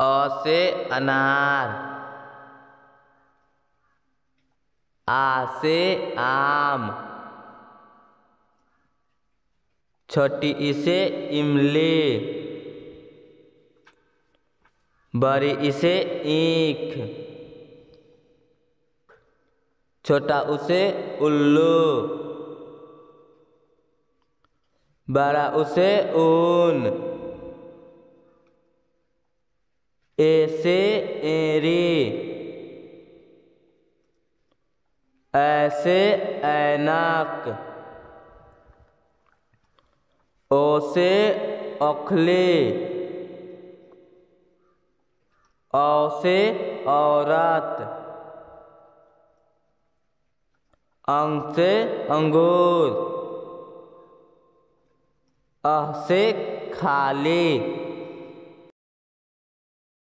अ से अनार। आ से आम। छोटी ई से इमली। बड़ी ई से ईख। छोटा उ से उल्लू। बड़ा उ से ऊन। ए से एरी ऐसे, ऐनक। ओसे ओखली औ से औरत। अंग से अंगूर। अह से खाली।